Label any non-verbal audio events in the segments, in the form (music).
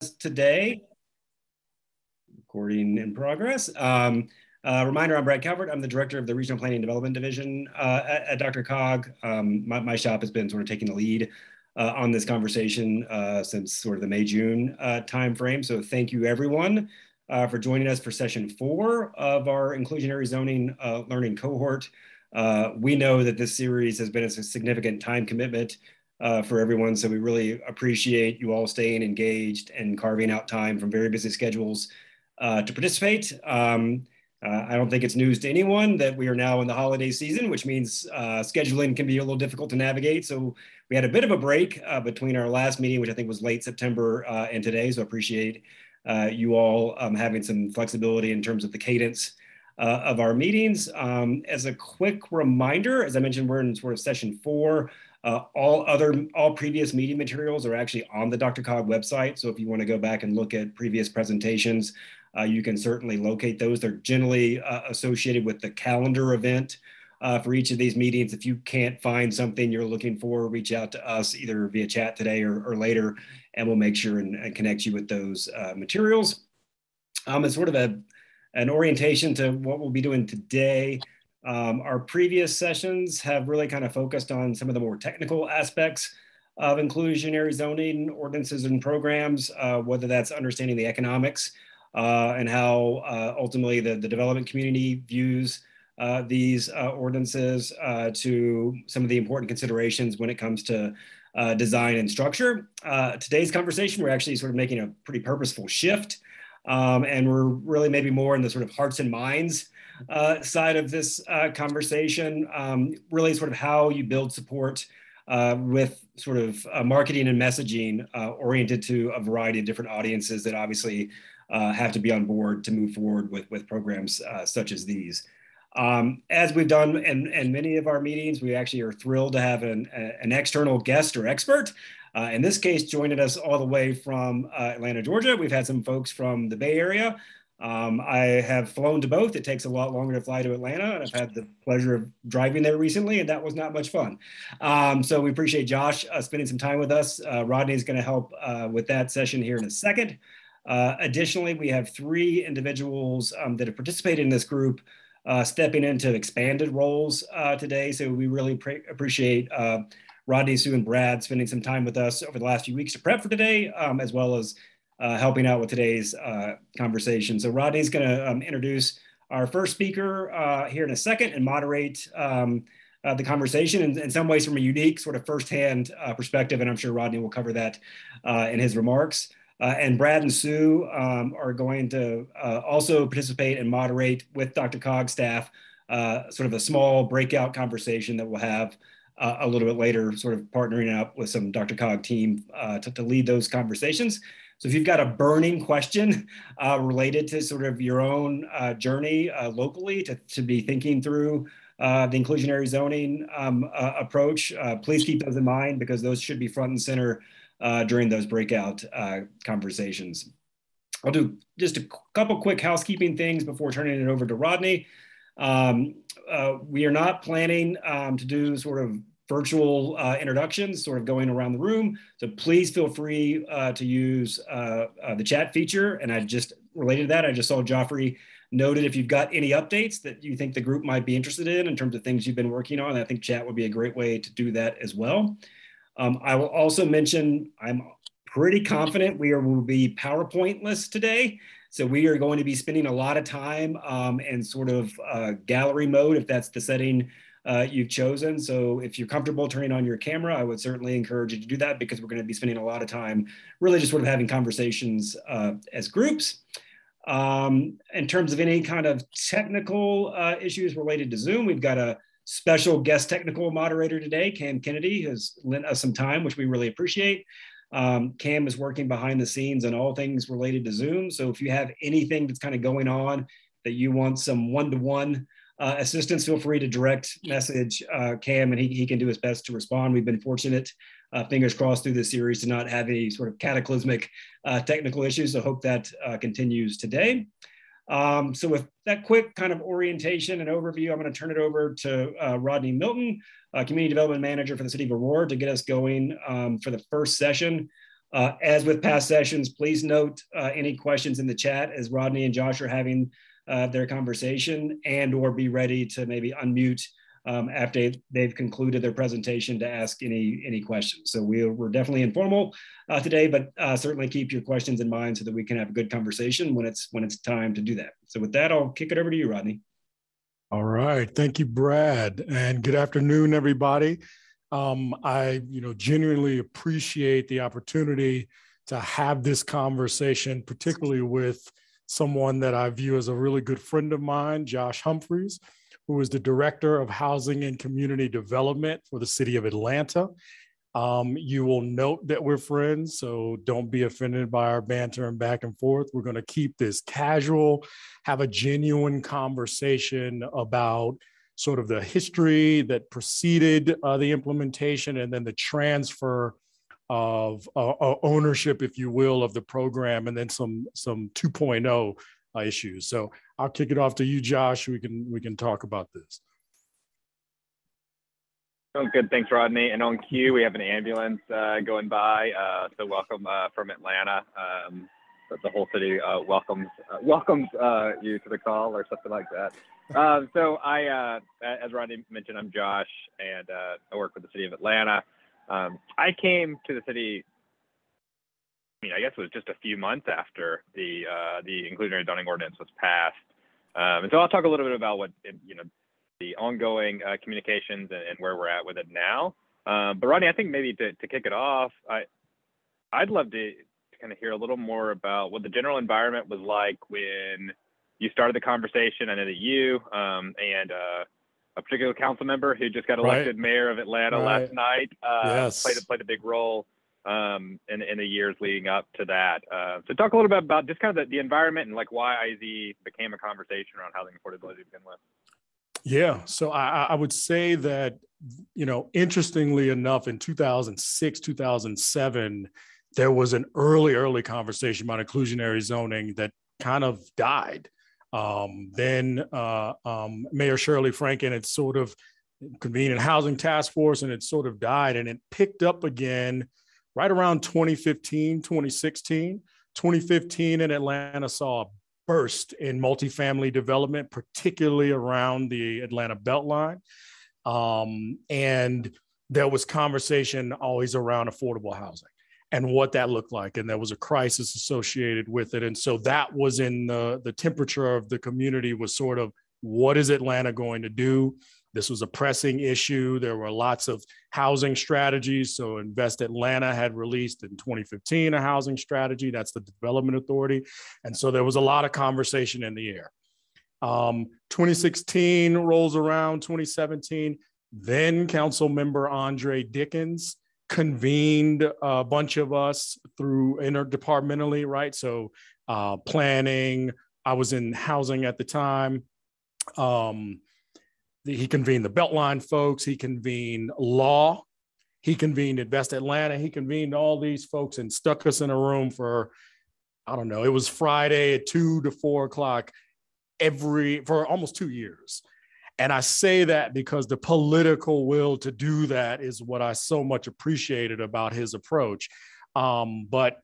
today. Recording in progress. Um, uh, reminder, I'm Brad Calvert. I'm the director of the Regional Planning and Development Division uh, at, at, DRCOG. Um, my, my, shop has been sort of taking the lead uh, on this conversation uh, since sort of the May-June uh, timeframe. So thank you everyone uh, for joining us for session four of our inclusionary zoning learning cohort. we know that this series has been a significant time commitment uh, for everyone. So we really appreciate you all staying engaged and carving out time from very busy schedules uh, to participate. Um, uh, I don't think it's news to anyone that we are now in the holiday season, which means uh, scheduling can be a little difficult to navigate. So we had a bit of a break uh, between our last meeting, which I think was late September, uh, and today. So appreciate you all um, having some flexibility in terms of the cadence of our meetings. Um, as a quick reminder, as I mentioned, we're in sort of session four uh, all other, all previous meeting materials are actually on the DRCOG website. So if you want to go back and look at previous presentations, uh, you can certainly locate those. They're generally uh, associated with the calendar event uh, for each of these meetings. If you can't find something you're looking for, reach out to us either via chat today or, or later, and we'll make sure and, and connect you with those uh, materials. Um, it's sort of a, an orientation to what we'll be doing today. Um, our previous sessions have really kind of focused on some of the more technical aspects of inclusionary zoning ordinances and programs, uh, whether that's understanding the economics uh, and how uh, ultimately the, the development community views uh, these uh, ordinances uh, to some of the important considerations when it comes to design and structure. today's conversation, we're actually sort of making a pretty purposeful shift um, and we're really maybe more in the sort of hearts and minds uh, side of this uh, conversation, um, really sort of how you build support uh, with sort of uh, marketing and messaging uh, oriented to a variety of different audiences that obviously uh, have to be on board to move forward with, with programs such as these. Um, as we've done in, in, many of our meetings, we actually are thrilled to have an, an external guest or expert. Uh, in this case, joining us all the way from uh, Atlanta, Georgia. We've had some folks from the Bay Area, um, I have flown to both. It takes a lot longer to fly to Atlanta, and I've had the pleasure of driving there recently, and that was not much fun. Um, so we appreciate Josh uh, spending some time with us. Uh, Rodney is going to help uh, with that session here in a second. Uh, additionally, we have three individuals um, that have participated in this group uh, stepping into expanded roles uh, today. So we really appreciate Rodney, Sue, and Brad spending some time with us over the last few weeks to prep for today, um, as well as uh, helping out with today's uh, conversation. So Rodney's going to um, introduce our first speaker uh, here in a second and moderate um, uh, the conversation in, in, some ways from a unique sort of firsthand uh, perspective. And I'm sure Rodney will cover that uh, in his remarks. and Brad and Sue um, are going to also participate and moderate with Dr. DRCOG staff sort of a small breakout conversation that we'll have a little bit later, sort of partnering up with some DRCOG team to, to lead those conversations. So if you've got a burning question uh, related to sort of your own uh, journey uh, locally to, to be thinking through uh, the inclusionary zoning um, uh, approach, uh, please keep those in mind because those should be front and center during those breakout conversations. I'll do just a couple quick housekeeping things before turning it over to Rodney. Um, we are not planning um, to do sort of virtual uh, introductions sort of going around the room. So please feel free uh, to use uh, uh, the chat feature. And I just related to that, I just saw Joffrey noted if you've got any updates that you think the group might be interested in in terms of things you've been working on. I think chat would be a great way to do that as well. Um, I will also mention I'm pretty confident we are, will be PowerPointless today. So we are going to be spending a lot of time um, in sort of uh, gallery mode, if that's the setting uh, you've chosen. So if you're comfortable turning on your camera, I would certainly encourage you to do that because we're going to be spending a lot of time really just sort of having conversations uh, as groups. Um, in terms of any kind of technical uh, issues related to Zoom, we've got a special guest technical moderator today, Cam Kennedy, has lent us some time, which we really appreciate. Um, Cam is working behind the scenes on all things related to Zoom. So if you have anything that's kind of going on that you want some one-to-one uh, assistance, feel free to direct message uh, Cam and he, he can do his best to respond. We've been fortunate, uh, fingers crossed through this series to not have any sort of cataclysmic uh, technical issues. So hope that uh, continues today. Um, so with that quick kind of orientation and overview, I'm gonna turn it over to uh, Rodney Milton, Community Development Manager for the City of Aurora to get us going um, for the first session. Uh, as with past sessions, please note uh, any questions in the chat as Rodney and Josh are having uh, their conversation and or be ready to maybe unmute um, after they've concluded their presentation to ask any any questions. So we're, we're definitely informal uh, today, but uh, certainly keep your questions in mind so that we can have a good conversation when it's when it's time to do that. So with that, I'll kick it over to you, Rodney. All right, thank you, Brad, and good afternoon, everybody. Um, I, you know, genuinely appreciate the opportunity to have this conversation, particularly with someone that I view as a really good friend of mine, Josh Humphries who is the Director of Housing and Community Development for the City of Atlanta. Um, you will note that we're friends, so don't be offended by our banter and back and forth. We're going to keep this casual, have a genuine conversation about sort of the history that preceded uh, the implementation and then the transfer of uh, uh ownership, if you will, of the program, and then some some 2.0 uh, issues. So I'll kick it off to you, Josh. We can we can talk about this. Oh, good. Thanks, Rodney. And on cue, we have an ambulance uh, going by. Uh, so welcome uh, from Atlanta. Um, the whole city uh, welcomes welcomes you to the call or something like that. Um, so I, as Rodney mentioned, I'm Josh, and I work with the city of Atlanta. Um, I came to the city I mean, I guess it was just a few months after the uh, the inclusionary zoning ordinance was passed. Um, and so I'll talk a little bit about what you know the ongoing uh, communications and, and, where we're at with it now. Um, but Rodney, I think maybe to, to kick it off, I I'd love to, to kind of hear a little more about what the general environment was like when you started the conversation. I know that you um, and uh, a particular council member who just got elected right. mayor of Atlanta right. last night uh, yes. played played a big role um, in, in the years leading up to that. Uh, so talk a little bit about just kind of the, the environment and like why IZ became a conversation around housing affordability to begin with. Yeah, so I, I would say that, you know, interestingly enough, in 2006, 2007, there was an early, early conversation about inclusionary zoning that kind of died. Um, then uh, um, Mayor Shirley Franklin had sort of convened a housing task force and it sort of died and it picked up again right around 2015, 2016. 2015 in Atlanta saw a burst in multifamily development, particularly around the Atlanta Beltline. Um, and there was conversation always around affordable housing and what that looked like. And there was a crisis associated with it. And so that was in the, the temperature of the community was sort of what is Atlanta going to do? This was a pressing issue. There were lots of housing strategies. So, Invest Atlanta had released in 2015 a housing strategy. That's the Development Authority. And so there was a lot of conversation in the air. Um, 2016 rolls around, 2017. Then Council Member Andre Dickens convened a bunch of us through interdepartmentally, right? So, uh, planning, I was in housing at the time. Um, he convened the Beltline folks, he convened law, he convened Invest Atlanta, he convened all these folks and stuck us in a room for, I don't know, it was Friday at two to four o'clock every for almost two years. And I say that because the political will to do that is what I so much appreciated about his approach. Um, but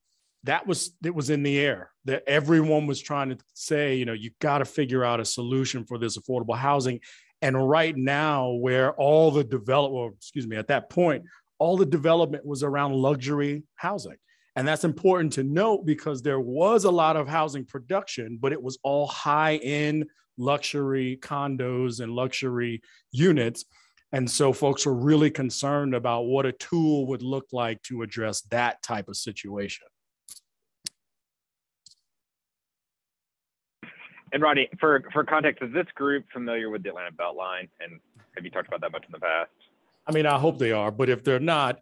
that was it was in the air that everyone was trying to say you know you got to figure out a solution for this affordable housing and right now, where all the development, excuse me, at that point, all the development was around luxury housing. And that's important to note because there was a lot of housing production, but it was all high end luxury condos and luxury units. And so folks were really concerned about what a tool would look like to address that type of situation. And Rodney, for for context, is this group familiar with the Atlanta Beltline, and have you talked about that much in the past? I mean, I hope they are, but if they're not,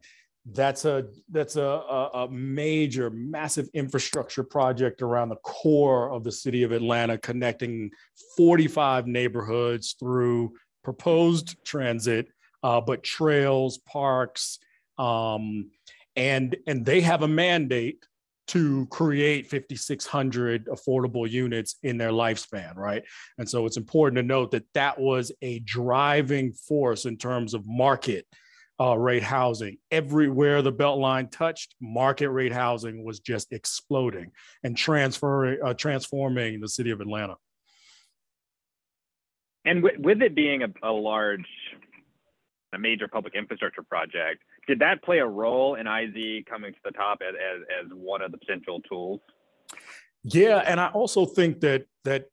that's a that's a, a, major, massive infrastructure project around the core of the city of Atlanta, connecting 45 neighborhoods through proposed transit, uh, but trails, parks, um, and and they have a mandate to create 5,600 affordable units in their lifespan, right? And so it's important to note that that was a driving force in terms of market uh, rate housing. Everywhere the Beltline touched, market rate housing was just exploding and transferring, uh, transforming the city of Atlanta. And with, with it being a, a large, a major public infrastructure project, did that play a role in IZ coming to the top as, as, as one of the potential tools? Yeah, and I also think that that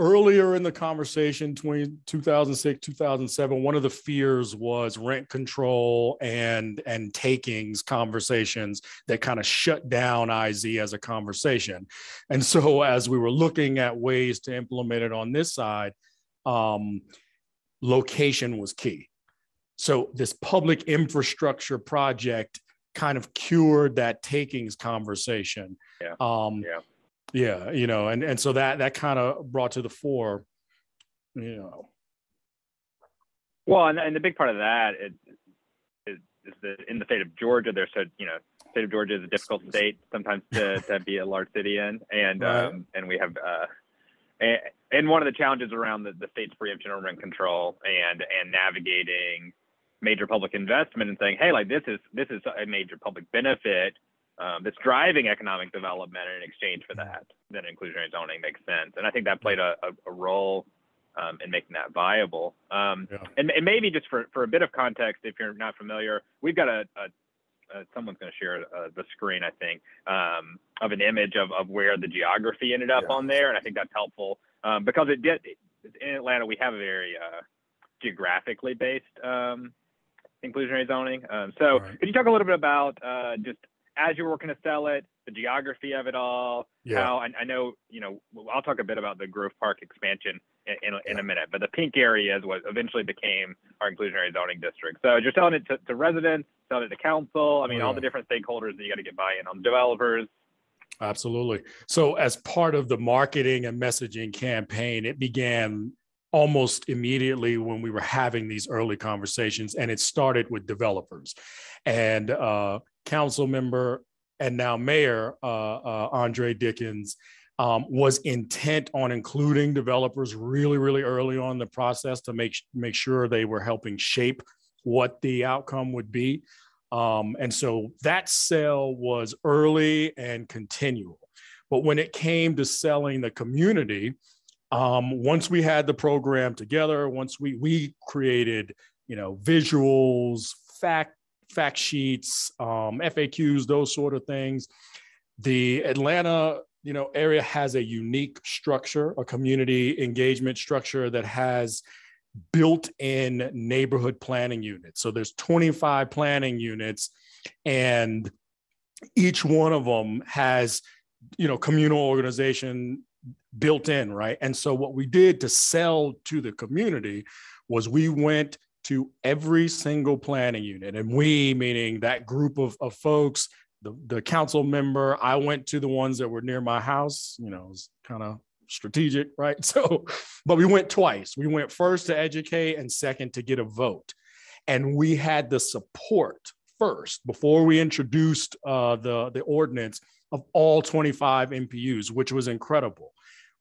earlier in the conversation, 20, 2006, 2007, one of the fears was rent control and and takings conversations that kind of shut down IZ as a conversation. And so (laughs) as we were looking at ways to implement it on this side, um, location was key. So this public infrastructure project kind of cured that takings conversation. Yeah. Um, yeah. Yeah. You know, and, and so that, that kind of brought to the fore, you know. Well, and, and the big part of that is, is, is that in the state of Georgia, there's so, you know, state of Georgia is a difficult state sometimes to, (laughs) to be a large city in. And, right. um, and we have, uh, and, and one of the challenges around the, the state's preemption or rent control and, and navigating major public investment and saying, hey, like this is this is a major public benefit um, that's driving economic development, in exchange for that, then inclusionary zoning makes sense. And I think that played a, a, a role um, in making that viable. Um, yeah. and, and, maybe just for, for a bit of context, if you're not familiar, we've got a, a someone's going to share uh, the screen, I think, um, of an image of, of where the geography ended up yeah. on there, and I think that's helpful um, because it did. In Atlanta, we have a very uh, geographically based um, inclusionary zoning. Um, so right. could you talk a little bit about uh, just as you're working to sell it, the geography of it all, yeah. how I, I, know, you know, I'll talk a bit about the Grove Park expansion in, in, in a minute, but the pink area is what eventually became our inclusionary zoning district. So you're selling it to, to residents, selling it to council, I mean, oh, yeah. all the different stakeholders that you got to get buy-in on developers. Absolutely. So as part of the marketing and messaging campaign, it began almost immediately when we were having these early conversations and it started with developers and uh, council member and now mayor uh, uh, andre dickens um, was intent on including developers really really early on the process to make make sure they were helping shape what the outcome would be. Um, and so that sale was early and continual. But when it came to selling the community um, once we had the program together, once we we created, you know, visuals, fact fact sheets, um, FAQs, those sort of things. The Atlanta, you know, area has a unique structure, a community engagement structure that has built-in neighborhood planning units. So there's 25 planning units, and each one of them has, you know, communal organization built in, right? And so what we did to sell to the community was we went to every single planning unit, and we, meaning that group of, of folks, the, the council member, I went to the ones that were near my house, you know, it's kind of strategic, right? (laughs) So, but we went twice. We went first to educate and second to get a vote. And we had the support first before we introduced uh, the, the ordinance of all 25 NPUs, which was incredible.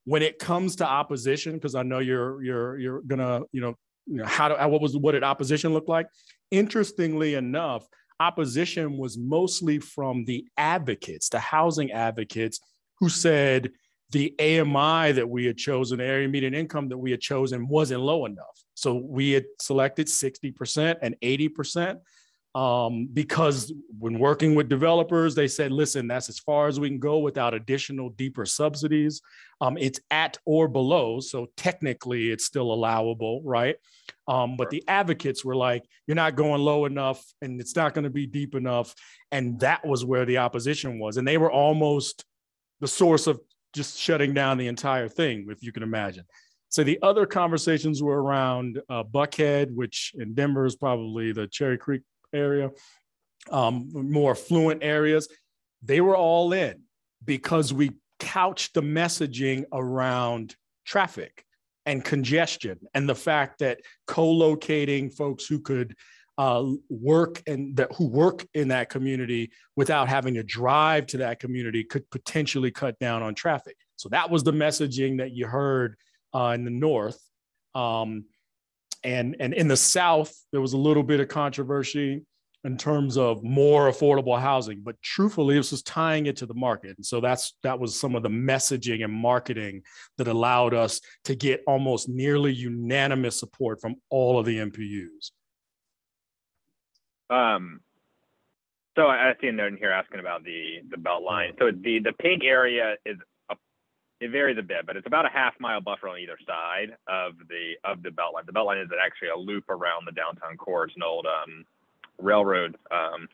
When it comes to opposition, because I know you're you're you're gonna you know, you know how to what was what did opposition look like? Interestingly enough, opposition was mostly from the advocates, the housing advocates, who said the AMI that we had chosen, area median income that we had chosen, wasn't low enough. So we had selected 60% and 80% um, because when working with developers, they said, listen, that's as far as we can go without additional deeper subsidies. Um, it's at or below, so technically it's still allowable, right? Um, but the advocates were like, you're not going low enough and it's not going to be deep enough. And that was where the opposition was. And they were almost the source of just shutting down the entire thing, if you can imagine. So the other conversations were around uh, Buckhead, which in Denver is probably the Cherry Creek area, um, more affluent areas, they were all in because we couched the messaging around traffic and congestion and the fact that co-locating folks who could uh, work and that who work in that community without having to drive to that community could potentially cut down on traffic. So that was the messaging that you heard uh, in the north. Um, and and in the South, there was a little bit of controversy in terms of more affordable housing, but truthfully, this was tying it to the market. And so that's that was some of the messaging and marketing that allowed us to get almost nearly unanimous support from all of the NPUs. Um, so I see a note in here asking about the the Beltline. So the the pink area is it varies a bit, but it's about a half mile buffer on either side of the of the Beltline. The Beltline is actually a loop around the downtown core. It's an old um, railroad um,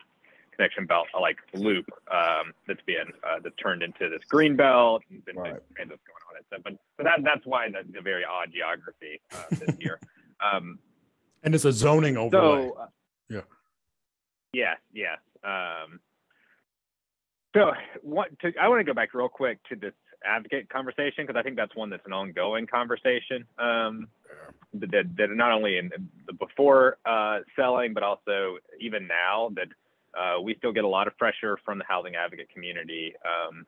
connection belt, like loop um, that's being uh, that's turned into this green belt and been right. going on. It. So, but so that that's why the, the very odd geography uh, this (laughs) year. Um, and it's a zoning overlay. So, uh, yeah. Yes. Yes. Um, so what to, I want to go back real quick to this advocate conversation because I think that's one that's an ongoing conversation um, that, that not only in the before uh, selling, but also even now that uh, we still get a lot of pressure from the housing advocate community um,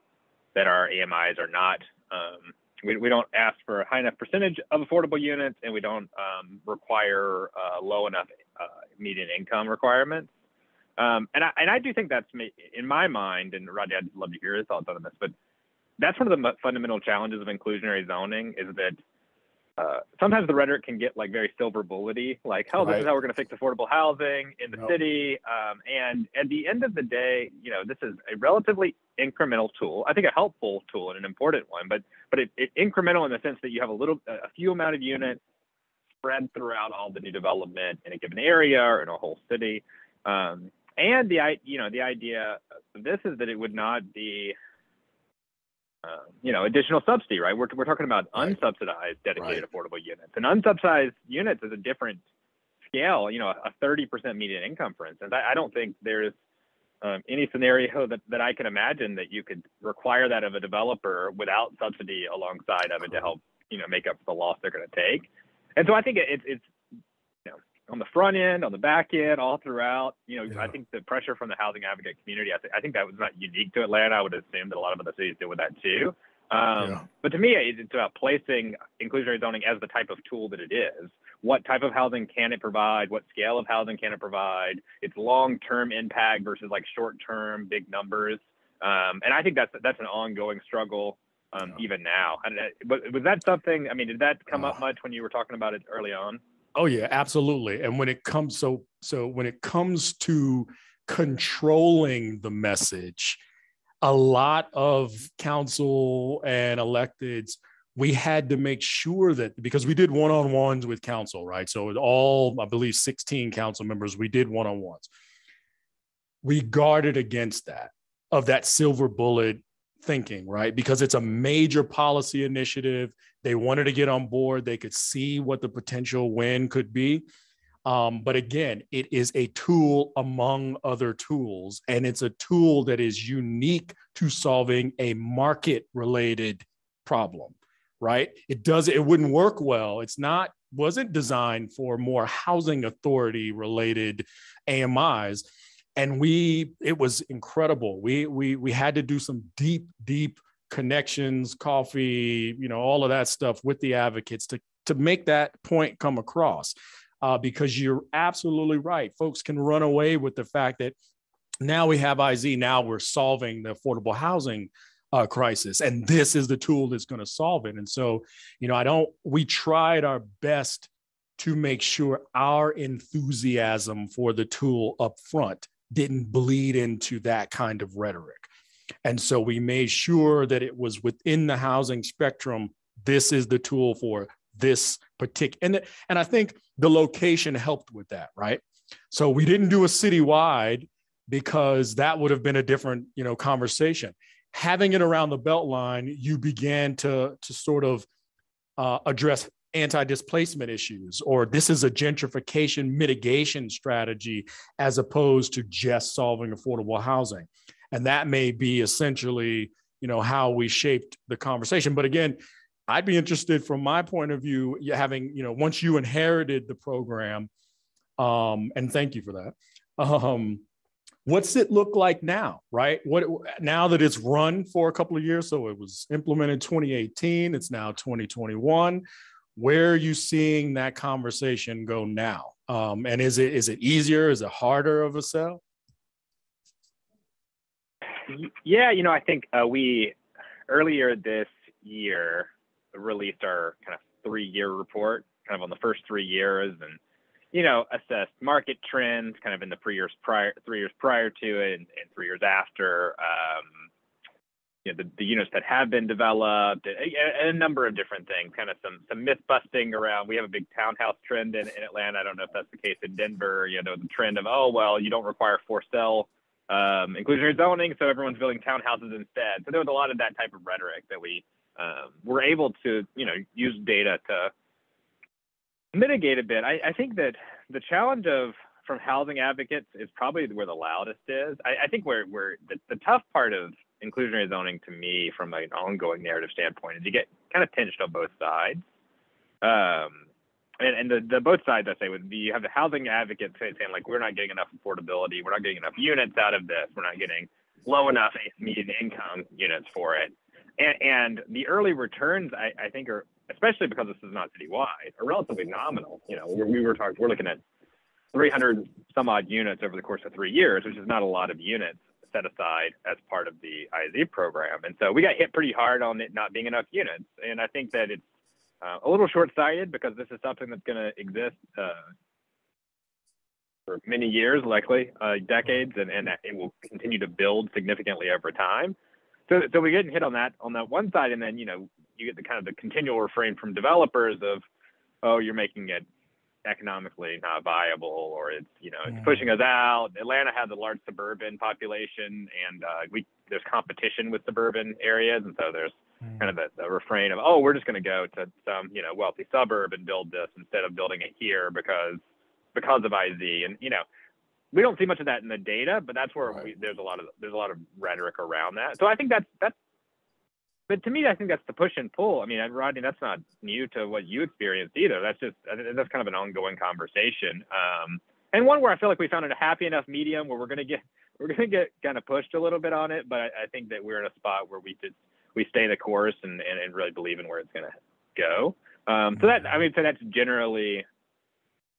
that our AMIs are not. Um, we, we don't ask for a high enough percentage of affordable units, and we don't um, require uh, low enough uh, median income requirements. Um, and I and I do think that's in my mind, and Rodney, I'd love to hear your thoughts on this, but that's one of the fundamental challenges of inclusionary zoning is that uh, sometimes the rhetoric can get like very silver bullety, like, "Oh, right. this is how we're going to fix affordable housing in the city." Um, and at the end of the day, you know, this is a relatively incremental tool. I think a helpful tool and an important one, but but it, it incremental in the sense that you have a little, a few amount of units spread throughout all the new development in a given area or in a whole city. Um, and the you know the idea of this is that it would not be uh, you know, additional subsidy, right? We're, we're talking about right. unsubsidized dedicated right. affordable units. And unsubsidized units is a different scale, you know, a 30% median income, for instance. I, I don't think there's um, any scenario that, that I can imagine that you could require that of a developer without subsidy alongside of it to help, you know, make up for the loss they're going to take. And so I think it, it's on the front end, on the back end, all throughout. You know, yeah. I think the pressure from the housing advocate community, I, th- I think that was not unique to Atlanta. I would assume that a lot of other cities deal with that too. Um, yeah. But to me, it's about placing inclusionary zoning as the type of tool that it is. What type of housing can it provide? What scale of housing can it provide? Its long-term impact versus like short-term big numbers. Um, and I think that's that's an ongoing struggle um, yeah. even now. And, uh, was that something? I mean, did that come up much when you were talking about it early on? Oh yeah, absolutely. And when it comes so so when it comes to controlling the message, a lot of council and electeds we had to make sure that because we did one-on-ones with council, right? So all I believe 16 council members, we did one-on-ones. We guarded against that of that silver bullet thinking, right? Because it's a major policy initiative. They wanted to get on board. They could see what the potential win could be. Um, but again, it is a tool among other tools, and it's a tool that is unique to solving a market related problem, right? It does, it wouldn't work well. It's not, wasn't designed for more housing authority related AMIs and we it was incredible. We we we had to do some deep deep connections coffee you know all of that stuff with the advocates to to make that point come across. Uh, because you're absolutely right. Folks can run away with the fact that now we have iz now we're solving the affordable housing uh, crisis and this is the tool that's going to solve it. And so you know i don't we tried our best to make sure our enthusiasm for the tool up front didn't bleed into that kind of rhetoric. And so we made sure that it was within the housing spectrum. This is the tool for this particular, and, and I think the location helped with that, right? So we didn't do a citywide because that would have been a different, you know, conversation. Having it around the Beltline, you began to, to sort of uh, address anti-displacement issues or this is a gentrification mitigation strategy as opposed to just solving affordable housing. And that may be essentially you know how we shaped the conversation. But again i'd be interested from my point of view having you know once you inherited the program um, and thank you for that um, what's it look like now right? What now that it's run for a couple of years so it was implemented 2018 it's now 2021 Where are you seeing that conversation go now? Um, and is it is it easier? Is it harder of a sell? Yeah, you know, I think uh, we earlier this year released our kind of three year report, kind of on the first three years, and you know, assessed market trends, kind of in the three years prior, three years prior to it, and, and three years after. Um, you know, the, the units that have been developed, a, a, number of different things, kind of some some myth busting around. We have a big townhouse trend in, in Atlanta. I don't know if that's the case in Denver. You know, the trend of oh well, you don't require for sale um, inclusionary zoning, so everyone's building townhouses instead. So there was a lot of that type of rhetoric that we um, were able to, you know, use data to mitigate a bit. I, I think that the challenge of from housing advocates is probably where the loudest is. I, I think where where the, the tough part of inclusionary zoning to me, from an ongoing narrative standpoint, is you get kind of pinched on both sides. Um, and, and the, the both sides I say would be you have the housing advocates saying like we're not getting enough affordability, we're not getting enough units out of this, we're not getting low enough median income units for it, and, and the early returns I, I think are especially because this is not citywide are relatively nominal. You know, we were talking we're looking at 300 some odd units over the course of three years, which is not a lot of units set aside as part of the IZ program, and so we got hit pretty hard on it not being enough units, and I think that it's uh, a little short-sighted because this is something that's going to exist uh, for many years, likely uh, decades, and, and it will continue to build significantly over time. So, so we're getting hit on that on that one side, and then you know you get the kind of the continual refrain from developers of, oh, you're making it economically not viable, or it's you know it's pushing us out. Atlanta has a large suburban population, and uh, we there's competition with suburban areas, and so there's mm. kind of a, a, refrain of, oh, we're just going to go to some, you know, wealthy suburb and build this instead of building it here because because of IZ. And you know, we don't see much of that in the data, but that's where right. we, there's a lot of there's a lot of rhetoric around that. So I think that's that's. But to me, I think that's the push and pull. I mean, Rodney, that's not new to what you experienced either. That's just that's kind of an ongoing conversation, um, and one where I feel like we found a happy enough medium where we're going to get (laughs) we're to get kind of pushed a little bit on it, but I, I think that we're in a spot where we just we stay the course and, and, and really believe in where it's going to go. Um, so that I mean, so that's generally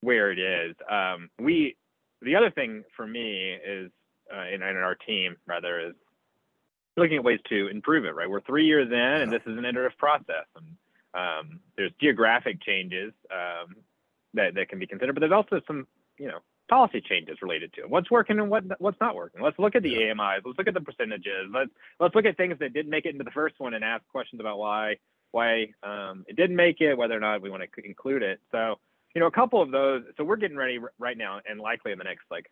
where it is. Um, we the other thing for me is, uh, and, and our team rather is looking at ways to improve it. Right, we're three years in, and this is an iterative process, and um, there's geographic changes um, that that can be considered, but there's also some you know policy changes related to it. What's working and what what's not working. Let's look at the yeah. AMIs. Let's look at the percentages. Let's let's look at things that didn't make it into the first one and ask questions about why why um, it didn't make it, whether or not we want to include it. So you know, a couple of those. So we're getting ready right now, and likely in the next like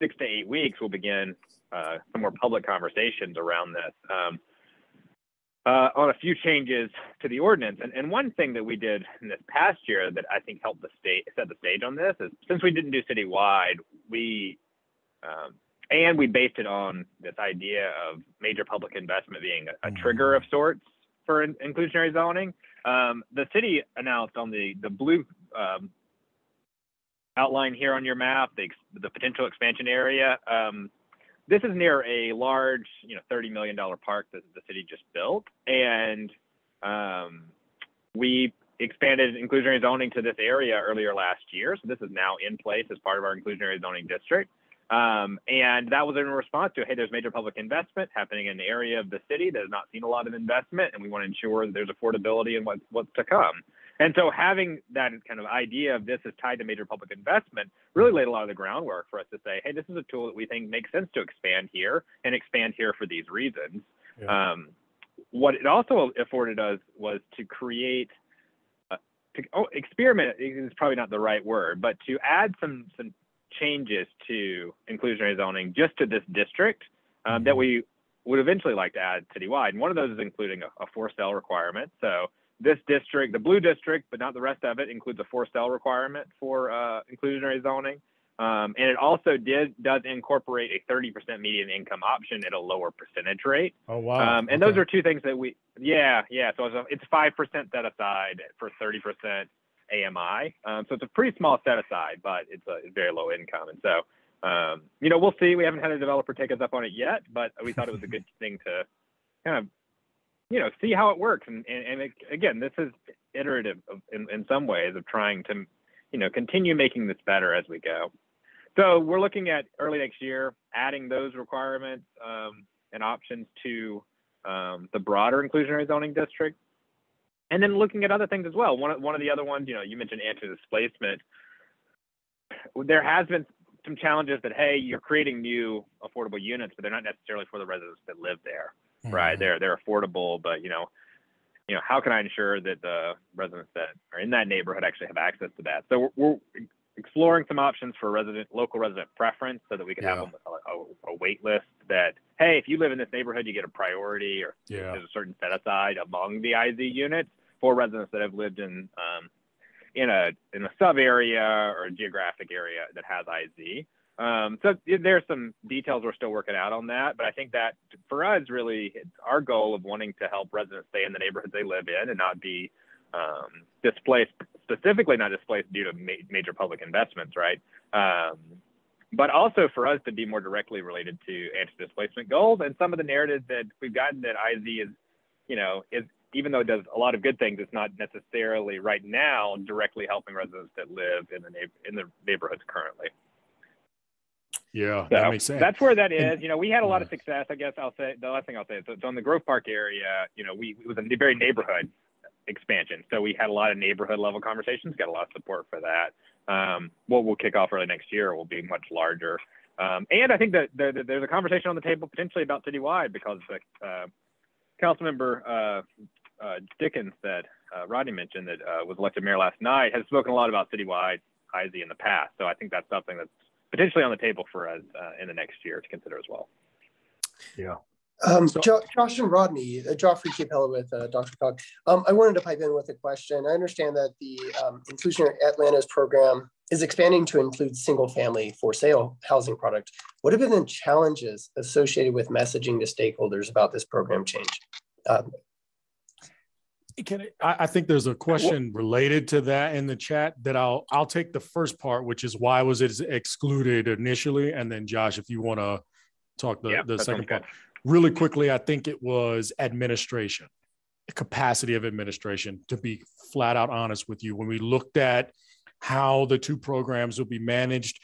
six to eight weeks, we'll begin uh, some more public conversations around this. Um, uh, on a few changes to the ordinance. And, and one thing that we did in this past year that I think helped the state set the stage on this is since we didn't do citywide, we um, and we based it on this idea of major public investment being a, a trigger of sorts for in, inclusionary zoning. Um, the city announced on the the blue um, outline here on your map the the potential expansion area. Um, this is near a large, you know, $30 million park that the city just built. And um, we expanded inclusionary zoning to this area earlier last year. So this is now in place as part of our inclusionary zoning district. Um, and that was in response to, hey, there's major public investment happening in the area of the city that has not seen a lot of investment, and we want to ensure that there's affordability and what's, what's to come. And so having that kind of idea of this is tied to major public investment really laid a lot of the groundwork for us to say, hey, this is a tool that we think makes sense to expand here and expand here for these reasons. Yeah. Um, what it also afforded us was to create, uh, to oh, experiment is probably not the right word, but to add some some changes to inclusionary zoning just to this district um, mm-hmm. that we would eventually like to add citywide. And one of those is including a, a for sale requirement. So this district, the blue district, but not the rest of it, includes a for sale requirement for uh, inclusionary zoning. Um, and it also did does incorporate a 30% median income option at a lower percentage rate. Oh wow! Um, and okay. those are two things that we, yeah, yeah. So it's five percent set aside for 30% AMI. Um, so it's a pretty small set aside, but it's a very low income. And so, um, you know, we'll see. We haven't had a developer take us up on it yet, but we thought it was a good (laughs) thing to kind of you know, see how it works. And, and, and it, again, this is iterative in, in some ways of trying to, you know, continue making this better as we go. So we're looking at early next year, adding those requirements um, and options to um, the broader inclusionary zoning district. And then looking at other things as well. One of, one of the other ones, you know, you mentioned anti-displacement. There has been some challenges that, hey, you're creating new affordable units, but they're not necessarily for the residents that live there mm-hmm. right? They're they're affordable, but you know, you know, how can I ensure that the residents that are in that neighborhood actually have access to that? So we're, we're exploring some options for resident local resident preference, so that we can yeah. have a, a, a, wait list that hey, if you live in this neighborhood, you get a priority, or yeah. there's a certain set aside among the IZ units for residents that have lived in um, in a in a sub area or a geographic area that has IZ. Um, so there's some details we're still working out on that, but I think that for us, really, it's our goal of wanting to help residents stay in the neighborhoods they live in and not be um, displaced, specifically not displaced due to ma- major public investments, right? Um, but also for us to be more directly related to anti-displacement goals and some of the narratives that we've gotten that IZ is, you know, is even though it does a lot of good things, it's not necessarily right now directly helping residents that live in the in the neighborhoods currently. Yeah, so that makes sense. That's where that is. You know, we had a lot of success. I guess I'll say the last thing I'll say is so in the Grove Park area. You know, we it was a very neighborhood expansion, so we had a lot of neighborhood level conversations. Got a lot of support for that. Um, what we'll kick off early next year will be much larger. Um, and I think that there, there's a conversation on the table potentially about citywide because the uh, council member uh, uh, Dickens that uh, Rodney mentioned that uh, was elected mayor last night has spoken a lot about citywide IZ in the past. So I think that's something that's potentially on the table for us uh, in the next year to consider as well. Yeah. Um, so, jo Josh and Rodney, uh, Joffrey Capella with uh, DRCOG. Um, I wanted to pipe in with a question. I understand that the um, Inclusionary Atlanta's program is expanding to include single family for sale housing product. What have been the challenges associated with messaging to stakeholders about this program change? Um, can I, I think there's a question related to that in the chat that I'll I'll take the first part, which is why was it excluded initially, and then Josh, if you want to talk the, yeah, the second part. Really quickly, I think it was administration, capacity of administration. To be flat out honest with you, when we looked at how the two programs would be managed,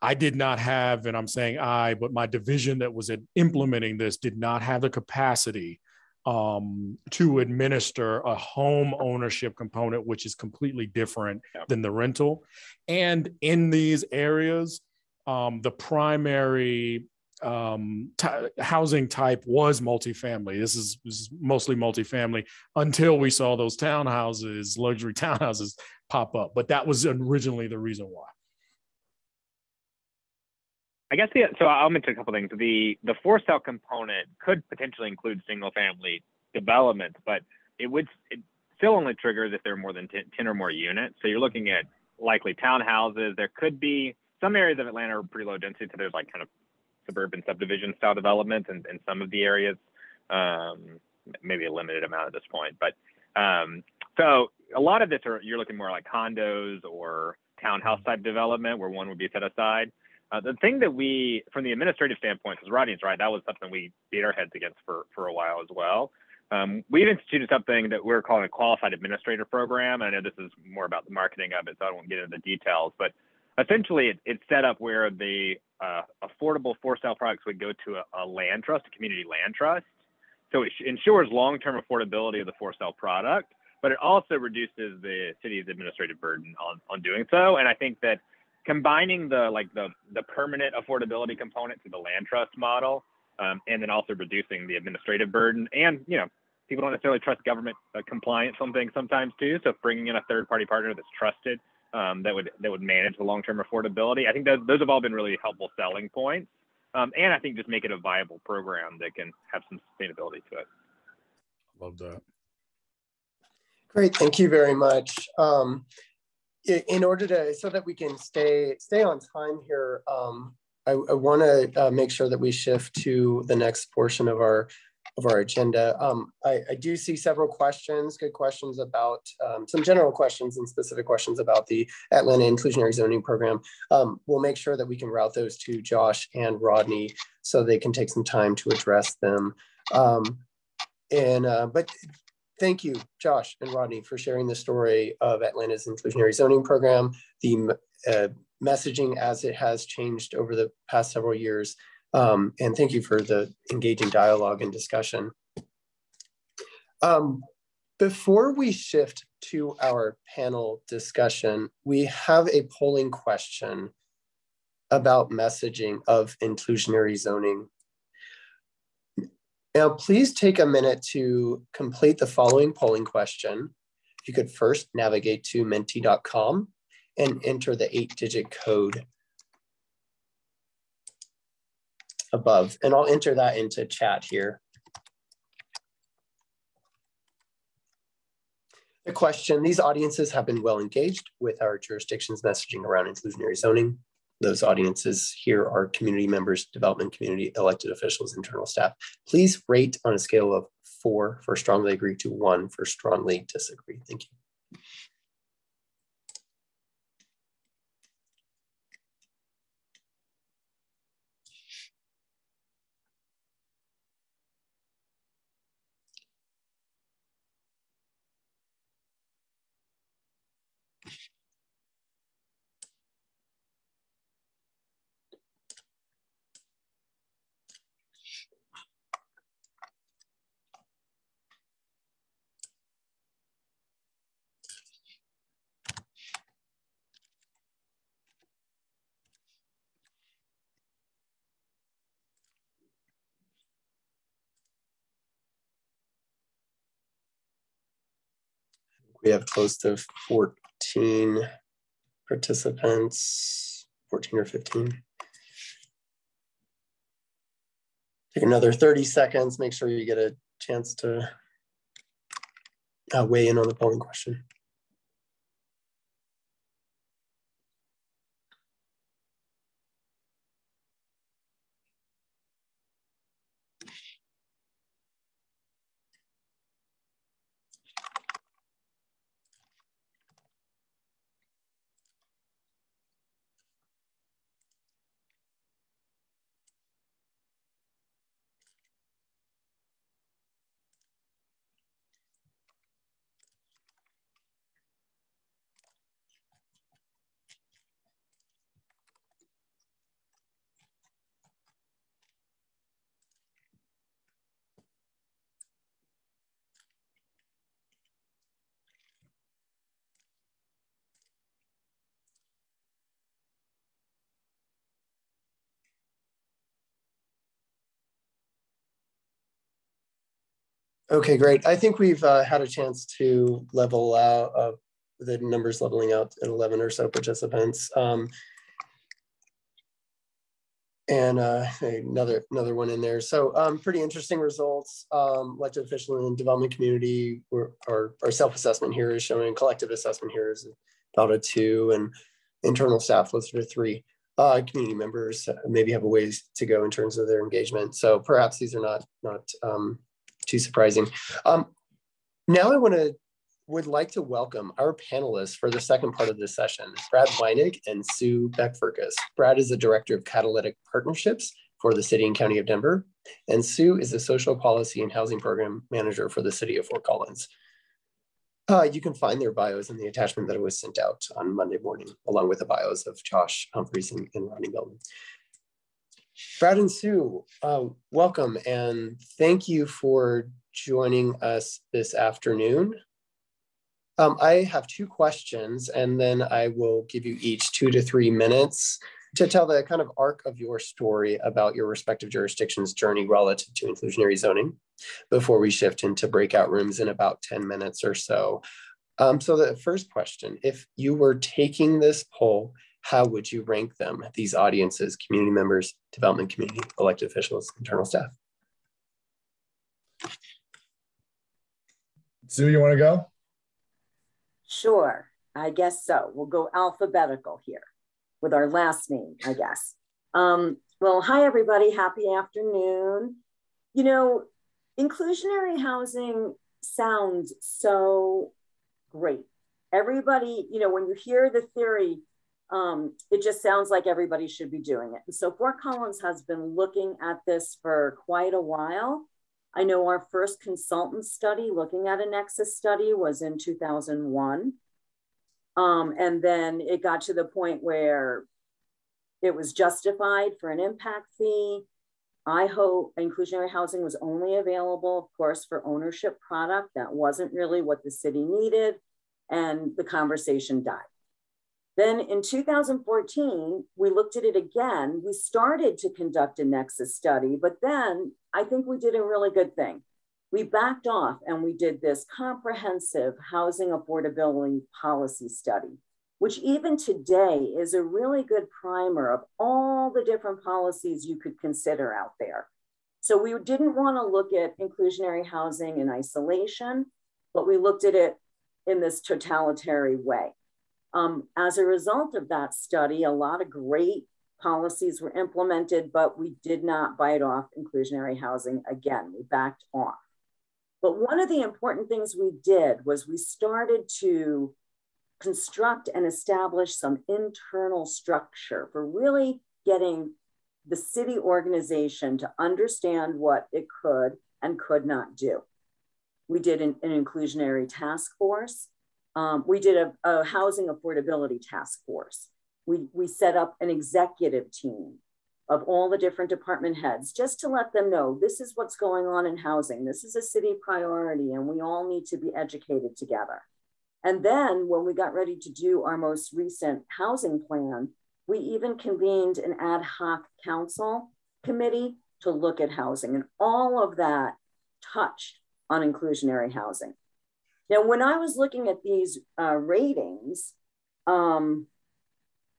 I did not have, and I'm saying I, but my division that was implementing this did not have the capacity um, to administer a home ownership component, which is completely different yeah. than the rental. And in these areas, um, the primary um, housing type was multifamily. This is, this is mostly multifamily until we saw those townhouses, luxury (laughs) townhouses pop up. But that was originally the reason why. I guess the so I'll mention a couple things. The the for sale component could potentially include single family developments, but it would it still only triggers if there are more than 10, 10 or more units. So you're looking at likely townhouses. There could be some areas of Atlanta are pretty low density, so there's like kind of suburban subdivision style development in, in some of the areas. Um, maybe a limited amount at this point, but um, so a lot of this are you're looking more like condos or townhouse type development where one would be set aside. Uh, the thing that we, from the administrative standpoint, because Rodney's right, that was something we beat our heads against for, for a while as well. Um, we've instituted something that we're calling a qualified administrator program. I know this is more about the marketing of it, so I won't get into the details. But essentially, it, it's set up where the uh, affordable for sale products would go to a, a, land trust, a community land trust. So it ensures long-term affordability of the for sale product, but it also reduces the city's administrative burden on, on doing so. And I think that combining the like the the permanent affordability component to the land trust model, um, and then also reducing the administrative burden. And you know, people don't necessarily trust government uh, compliance on things sometimes too. So bringing in a third party partner that's trusted um, that would that would manage the long term affordability. I think those those have all been really helpful selling points. Um, and I think just make it a viable program that can have some sustainability to it. Love that. Great, thank you very much. Um, in order to so that we can stay stay on time here um, i, I want to uh, make sure that we shift to the next portion of our of our agenda. Um, I, I, do see several questions good questions about um, some general questions and specific questions about the atlanta inclusionary zoning program. Um, we'll make sure that we can route those to josh and rodney so they can take some time to address them. Um, and uh, but thank you, Josh and Rodney, for sharing the story of Atlanta's inclusionary zoning program, the uh, messaging as it has changed over the past several years. Um, and thank you for the engaging dialogue and discussion. Um, before we shift to our panel discussion, we have a polling question about messaging of inclusionary zoning. Now, please take a minute to complete the following polling question. If you could first navigate to menti.com and enter the eight digit code above. And I'll enter that into chat here. The question, these audiences have been well engaged with our jurisdiction's messaging around inclusionary zoning. Those audiences here are community members, development community, elected officials, internal staff. Please rate on a scale of four for strongly agree to one for strongly disagree. Thank you. We have close to 14 participants, 14 or 15. Take another 30 seconds, make sure you get a chance to uh, weigh in on the polling question. Okay, great. I think we've uh, had a chance to level out uh, the numbers leveling out at 11 or so participants. Um, and uh, another another one in there. So um, pretty interesting results. Um, elected official and development community, our, our self-assessment here is showing collective assessment here is about a two and internal staff closer to three. Uh, community members maybe have a ways to go in terms of their engagement. So perhaps these are not, not um, too surprising. Um, now I want to would like to welcome our panelists for the second part of this session, Brad Weinig and Sue Beck-Ferkiss. Brad is the Director of Catalytic Partnerships for the City and County of Denver, and Sue is the Social Policy and Housing Program Manager for the City of Fort Collins. Uh, you can find their bios in the attachment that was sent out on Monday morning, along with the bios of Josh Humphries and, and Rodney Milton. Brad and Sue, uh, welcome and thank you for joining us this afternoon. Um, I have two questions and then I will give you each two to three minutes to tell the kind of arc of your story about your respective jurisdiction's journey relative to inclusionary zoning before we shift into breakout rooms in about 10 minutes or so. Um, so the first question, if you were taking this poll how would you rank them, these audiences, community members, development community, elected officials, internal staff? Sue, you want to go? Sure, I guess so. We'll go alphabetical here with our last name, I guess. Um, well, hi, everybody. Happy afternoon. You know, inclusionary housing sounds so great. Everybody, you know, when you hear the theory, um, it just sounds like everybody should be doing it. And so Fort Collins has been looking at this for quite a while. I know our first consultant study looking at a nexus study was in 2001. Um, and then it got to the point where it was justified for an impact fee. IHO inclusionary housing was only available, of course, for ownership product. That wasn't really what the city needed. And the conversation died. Then in 2014, we looked at it again. We started to conduct a Nexus study, but then I think we did a really good thing. We backed off and we did this comprehensive housing affordability policy study, which even today is a really good primer of all the different policies you could consider out there. So we didn't want to look at inclusionary housing in isolation, but we looked at it in this totalitarian way. Um, as a result of that study, a lot of great policies were implemented, but we did not bite off inclusionary housing again. We backed off. But one of the important things we did was we started to construct and establish some internal structure for really getting the city organization to understand what it could and could not do. We did an, an inclusionary task force. Um, we did a, a housing affordability task force. We, we set up an executive team of all the different department heads just to let them know this is what's going on in housing. This is a city priority, and we all need to be educated together. And then when we got ready to do our most recent housing plan, we even convened an ad hoc council committee to look at housing, and all of that touched on inclusionary housing. Now, when I was looking at these uh, ratings, um,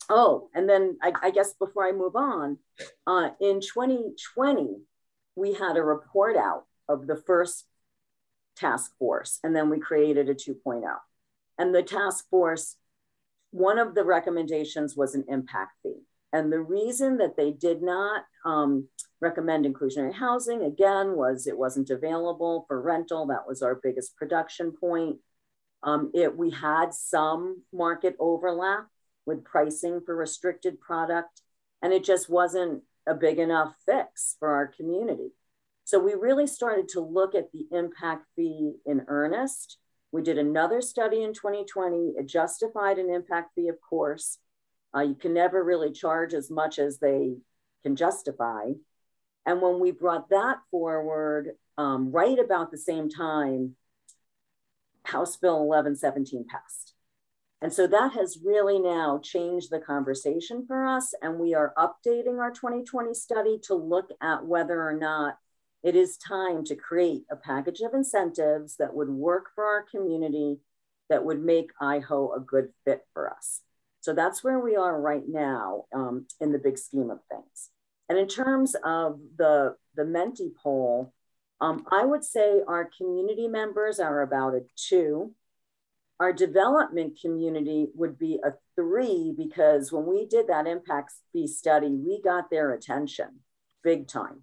oh, and then I, I, guess before I move on, uh, in 2020, we had a report out of the first task force, and then we created a 2.0. And the task force, one of the recommendations was an impact fee. And the reason that they did not um, recommend inclusionary housing, again, was it wasn't available for rental. That was our biggest production point. Um, it, we had some market overlap with pricing for restricted product, and it just wasn't a big enough fix for our community. So we really started to look at the impact fee in earnest. We did another study in 2020. It justified an impact fee, of course. Uh, you can never really charge as much as they can justify. And when we brought that forward, um, right about the same time, House Bill 1117 passed. And so that has really now changed the conversation for us. And we are updating our 2020 study to look at whether or not it is time to create a package of incentives that would work for our community that would make IHO a good fit for us. So that's where we are right now um, in the big scheme of things. And in terms of the, the Menti poll, um, I would say our community members are about a two. Our development community would be a three because when we did that impact fee study, we got their attention big time.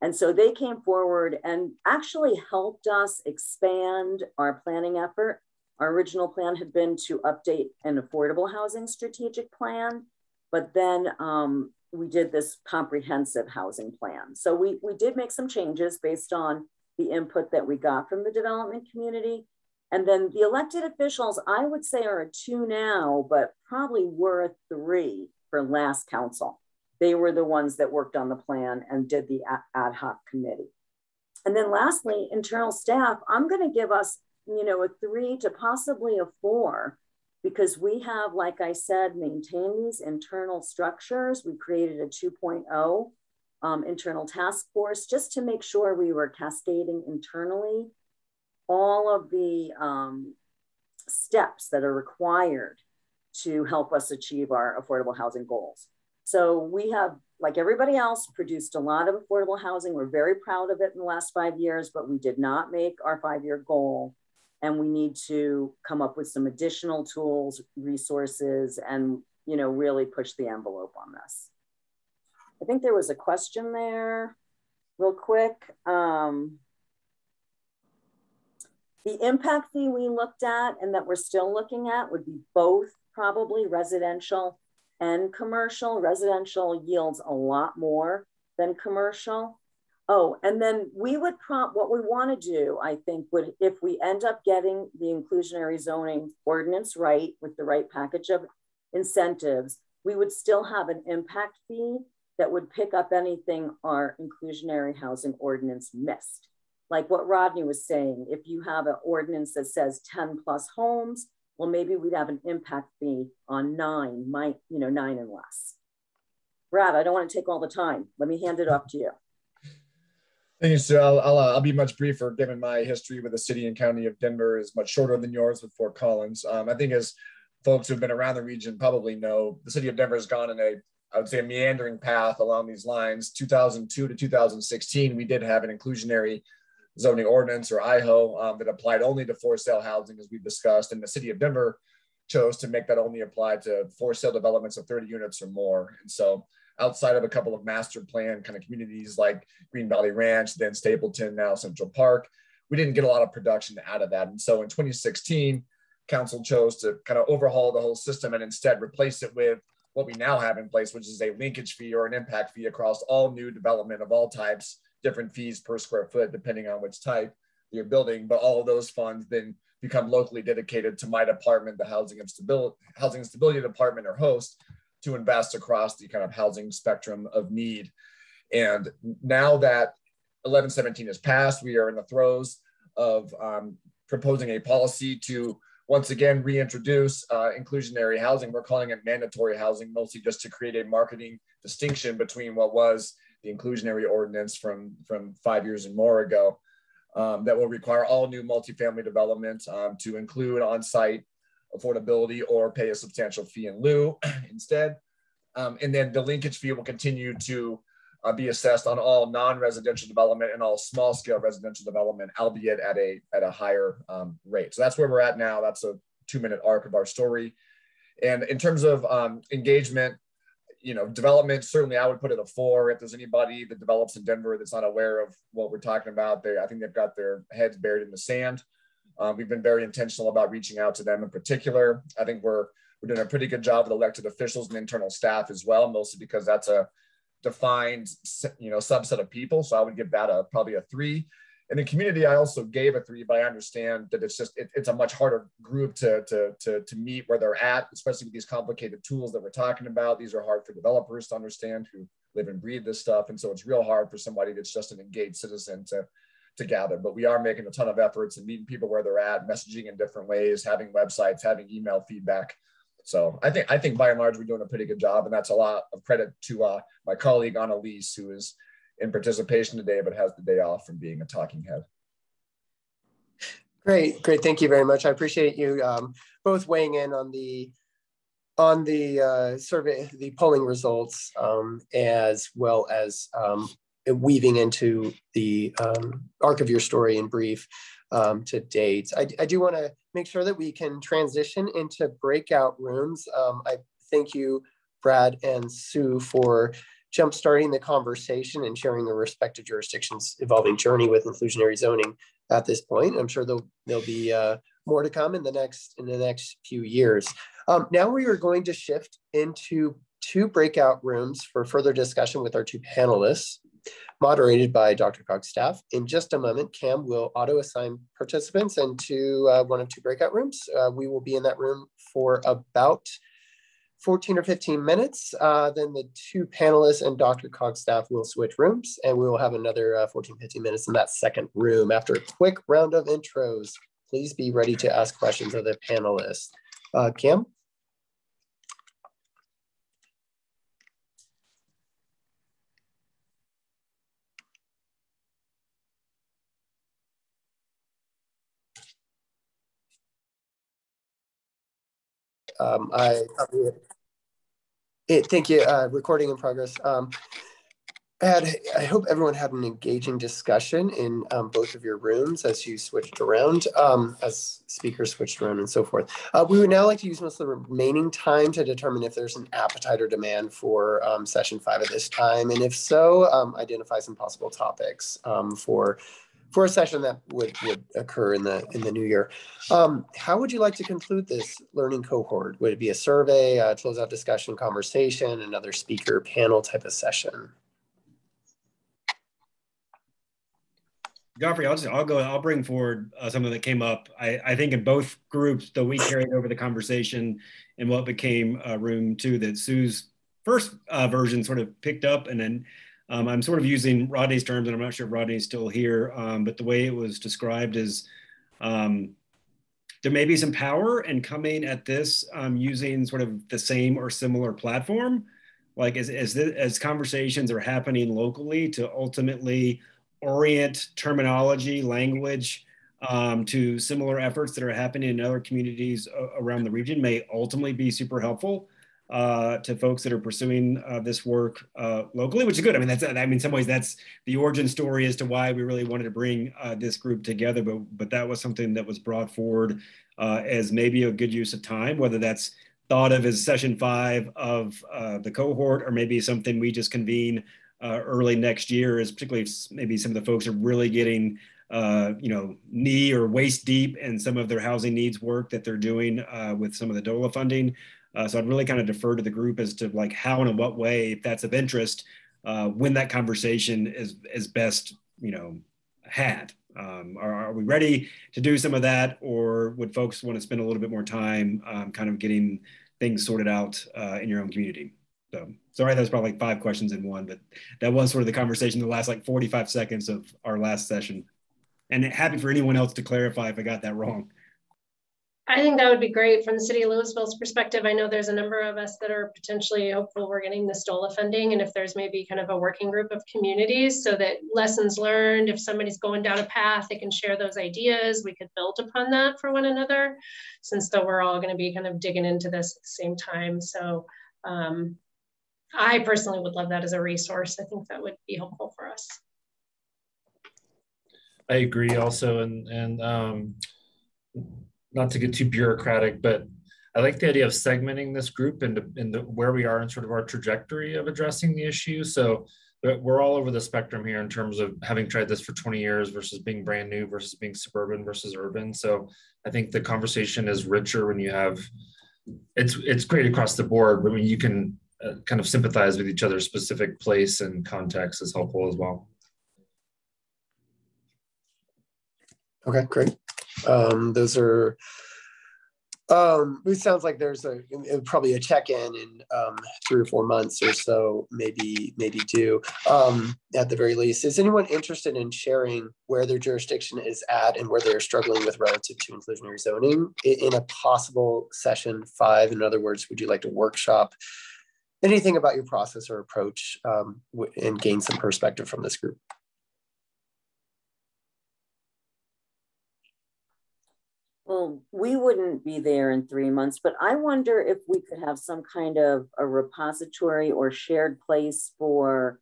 And so they came forward and actually helped us expand our planning effort our original plan had been to update an affordable housing strategic plan, but then um, we did this comprehensive housing plan. So we, we did make some changes based on the input that we got from the development community. And then the elected officials, I would say are a two now, but probably were a three for last council. They were the ones that worked on the plan and did the ad hoc committee. And then lastly, internal staff, I'm gonna give us you know, a three to possibly a four, because we have, like I said, maintained these internal structures. We created a 2.0 um, internal task force just to make sure we were cascading internally all of the um, steps that are required to help us achieve our affordable housing goals. So we have, like everybody else, produced a lot of affordable housing. We're very proud of it in the last five years, but we did not make our five-year goal and we need to come up with some additional tools, resources, and you know, really push the envelope on this. I think there was a question there real quick. Um, the impact fee we looked at and that we're still looking at would be both probably residential and commercial. Residential yields a lot more than commercial. Oh, and then we would prompt what we want to do, I think, would if we end up getting the inclusionary zoning ordinance right with the right package of incentives, we would still have an impact fee that would pick up anything our inclusionary housing ordinance missed. Like what Rodney was saying, if you have an ordinance that says 10 plus homes, well, maybe we'd have an impact fee on nine, might, you know, nine and less. Brad, I don't want to take all the time. Let me hand it off to you. Thank you, Sue. I'll, I'll, uh, I'll, be much briefer given my history with the city and county of Denver is much shorter than yours with Fort Collins. Um, I think as folks who've been around the region probably know, the city of Denver has gone in a, I would say, a meandering path along these lines. 2002 to 2016, we did have an inclusionary zoning ordinance or IHO um, that applied only to for sale housing, as we've discussed. And the city of Denver chose to make that only apply to for sale developments of 30 units or more. And so outside of a couple of master plan kind of communities like Green Valley Ranch, then Stapleton, now Central Park, we didn't get a lot of production out of that. And so in 2016, council chose to kind of overhaul the whole system and instead replace it with what we now have in place, which is a linkage fee or an impact fee across all new development of all types, different fees per square foot, depending on which type you're building. But all of those funds then become locally dedicated to my department, the Housing and Stability, Housing and Stability Department or HOST, to invest across the kind of housing spectrum of need. And now that 1117 has passed, we are in the throes of um, proposing a policy to once again reintroduce uh, inclusionary housing. We're calling it mandatory housing, mostly just to create a marketing distinction between what was the inclusionary ordinance from, from five years and more ago. Um, that will require all new multifamily development um, to include on-site affordability or pay a substantial fee in lieu (clears throat) instead. Um, and then the linkage fee will continue to uh, be assessed on all non-residential development and all small-scale residential development, albeit at a at a higher um, rate. So that's where we're at now. That's a two-minute arc of our story. And in terms of um, engagement, you know, development certainly I would put it a four. If there's anybody that develops in Denver that's not aware of what we're talking about, they I think they've got their heads buried in the sand. Um, we've been very intentional about reaching out to them in particular. I think we're we're doing a pretty good job with elected officials and internal staff as well, mostly because that's a defined you know subset of people. So I would give that a probably a three. In the community, I also gave a three, but I understand that it's just it, it's a much harder group to, to to to meet where they're at, especially with these complicated tools that we're talking about. These are hard for developers to understand who live and breathe this stuff, and so it's real hard for somebody that's just an engaged citizen to to gather. But we are making a ton of efforts and meeting people where they're at, messaging in different ways, having websites, having email feedback. So I think I think by and large we're doing a pretty good job, and that's a lot of credit to uh, my colleague Annalise, who is in participation today but has the day off from being a talking head. Great, great. Thank you very much. I appreciate you um, both weighing in on the on the uh, survey, the polling results, um, as well as um, weaving into the um, arc of your story in brief um, to date. I, I do want to make sure that we can transition into breakout rooms. Um, I thank you, Brad and Sue, for jumpstarting the conversation and sharing the respective jurisdictions evolving journey with inclusionary zoning at this point. I'm sure there'll, there'll be uh, more to come in the next in the next few years. Um, now we are going to shift into two breakout rooms for further discussion with our two panelists moderated by DRCOG's staff. In just a moment, Cam will auto-assign participants into uh, one of two breakout rooms. Uh, we will be in that room for about 14 or 15 minutes. Uh, then the two panelists and DRCOG's staff will switch rooms and we will have another uh, 14, 15 minutes in that second room. After a quick round of intros, please be ready to ask questions of the panelists. Uh, Cam? Um, I it, thank you. Uh, recording in progress. Um, I, had, I hope everyone had an engaging discussion in um, both of your rooms as you switched around, um, as speakers switched around and so forth. Uh, we would now like to use most of the remaining time to determine if there's an appetite or demand for um, session five at this time. And if so, um, identify some possible topics um, for for a session that would, would occur in the in the new year. Um, how would you like to conclude this learning cohort? Would it be a survey, a closeout discussion, conversation, another speaker panel type of session? Godfrey, I'll just I'll go. I'll bring forward uh, something that came up. I, I think in both groups that we carried over the conversation and what became uh, room two that Sue's first uh, version sort of picked up, and then um, I'm sort of using Rodney's terms, and I'm not sure if Rodney's still here, um, but the way it was described is um, there may be some power in coming at this um, using sort of the same or similar platform, like as as, as conversations are happening locally to ultimately orient terminology, language um, to similar efforts that are happening in other communities around the region may ultimately be super helpful uh, to folks that are pursuing uh, this work uh, locally, which is good. I mean, that's I mean, in some ways, that's the origin story as to why we really wanted to bring uh, this group together. But but that was something that was brought forward uh, as maybe a good use of time, whether that's thought of as session five of the cohort, or maybe something we just convene early next year is particularly if maybe some of the folks are really getting uh, you know knee or waist deep in some of their housing needs work that they're doing uh, with some of the DOLA funding. Uh, so I'd really kind of defer to the group as to like how and in what way, if that's of interest, uh, when that conversation is is best you know had. Um, are, are, we ready to do some of that, or would folks want to spend a little bit more time um, kind of getting things sorted out uh, in your own community? So sorry, that was probably like five questions in one, but that was sort of the conversation the last like 45 seconds of our last session. And happy for anyone else to clarify if I got that wrong. I think that would be great from the city of Louisville's perspective. I know there's a number of us that are potentially hopeful we're getting the DOLA funding. And if there's maybe kind of a working group of communities so that lessons learned, if somebody's going down a path, they can share those ideas. We could build upon that for one another, since though we're all going to be kind of digging into this at the same time. So um, I personally would love that as a resource. I think that would be helpful for us. I agree also. And, and um, not to get too bureaucratic, but I like the idea of segmenting this group into, into where we are in sort of our trajectory of addressing the issue. So we're all over the spectrum here in terms of having tried this for 20 years versus being brand new versus being suburban versus urban. So I think the conversation is richer when you have it's it's great across the board, but when you can uh, kind of sympathize with each other's specific place and context is helpful as well. Okay, great. Um, those are, um, it sounds like there's a probably a check-in in um, three or four months or so, maybe maybe two um, at the very least. Is anyone interested in sharing where their jurisdiction is at and where they're struggling with relative to inclusionary zoning in a possible session five? In other words, would you like to workshop anything about your process or approach um, and gain some perspective from this group? Well, we wouldn't be there in three months, but I wonder if we could have some kind of a repository or shared place for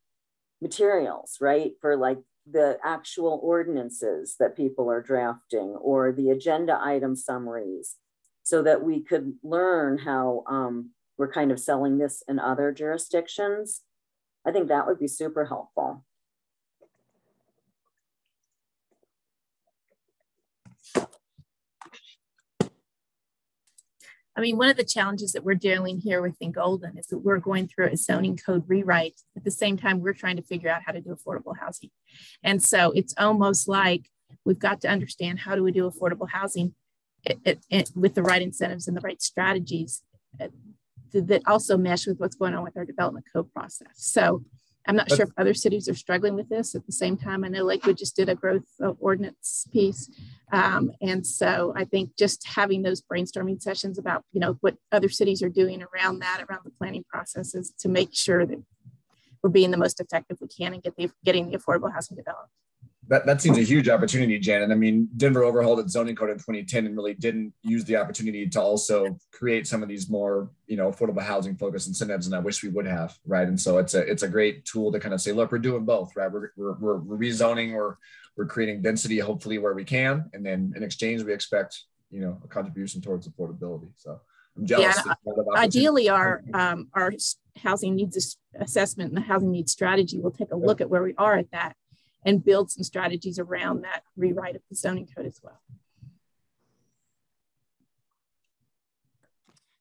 materials, right? For like the actual ordinances that people are drafting or the agenda item summaries so that we could learn how um, we're kind of selling this in other jurisdictions. I think that would be super helpful. Mean, one of the challenges that we're dealing here within Golden is that we're going through a zoning code rewrite. At the same time, we're trying to figure out how to do affordable housing. And so it's almost like we've got to understand how do we do affordable housing it, it, it, with the right incentives and the right strategies uh, that also mesh with what's going on with our development code process. So I'm not but, sure if other cities are struggling with this at the same time. I know Lakewood just did a growth ordinance piece. Um, and so I think just having those brainstorming sessions about, you know, what other cities are doing around that, around the planning processes to make sure that we're being the most effective we can and get the, getting the affordable housing developed that, that seems a huge opportunity, Janet. I mean, Denver overhauled its zoning code in 2010 and really didn't use the opportunity to also create some of these more, you know, affordable housing focused incentives. And I wish we would have, right? And so it's a it's a great tool to kind of say, look, we're doing both, right? We're we're, we're, we're rezoning, or we're creating density, hopefully where we can, and then in exchange, we expect, you know, a contribution towards affordability. So I'm jealous. Yeah, ideally, our um, our housing needs assessment and the housing needs strategy will take a look at where we are at that and build some strategies around that rewrite of the zoning code as well.